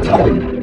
time.